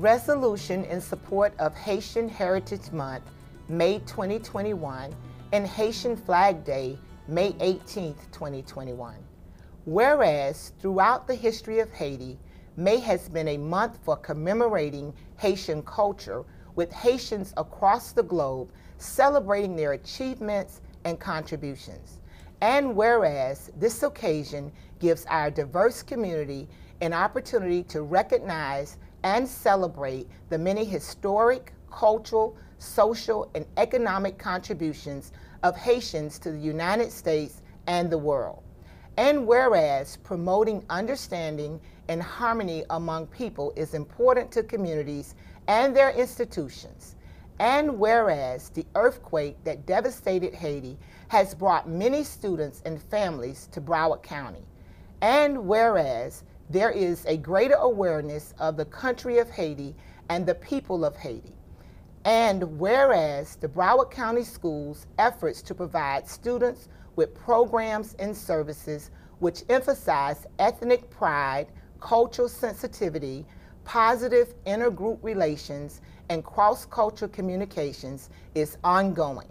resolution in support of Haitian Heritage Month, May 2021, and Haitian Flag Day, May 18, 2021. Whereas throughout the history of Haiti, May has been a month for commemorating Haitian culture, with Haitians across the globe celebrating their achievements and contributions. And whereas this occasion gives our diverse community an opportunity to recognize and celebrate the many historic, cultural, social, and economic contributions of Haitians to the United States and the world. And whereas promoting understanding and harmony among people is important to communities and their institutions. And whereas the earthquake that devastated Haiti has brought many students and families to Broward County. And whereas there is a greater awareness of the country of Haiti and the people of Haiti. And whereas the Broward County Schools' efforts to provide students with programs and services which emphasize ethnic pride, cultural sensitivity, positive intergroup relations, and cross-cultural communications is ongoing.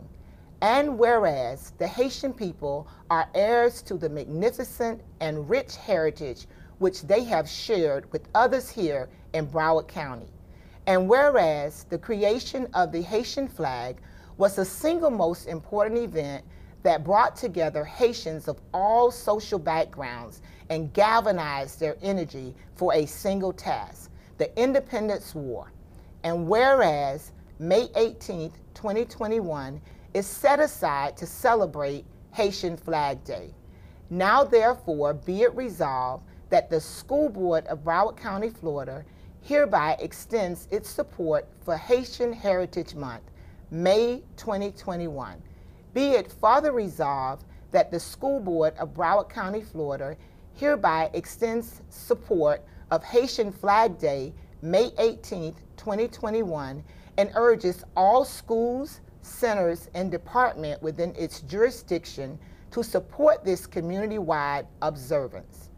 And whereas the Haitian people are heirs to the magnificent and rich heritage which they have shared with others here in Broward County. And whereas the creation of the Haitian flag was the single most important event that brought together Haitians of all social backgrounds and galvanized their energy for a single task, the Independence War. And whereas May 18, 2021 is set aside to celebrate Haitian Flag Day. Now therefore be it resolved that the School Board of Broward County, Florida hereby extends its support for Haitian Heritage Month, May 2021. Be it further resolved that the School Board of Broward County, Florida hereby extends support of Haitian Flag Day, May 18, 2021, and urges all schools, centers, and department within its jurisdiction to support this community-wide observance.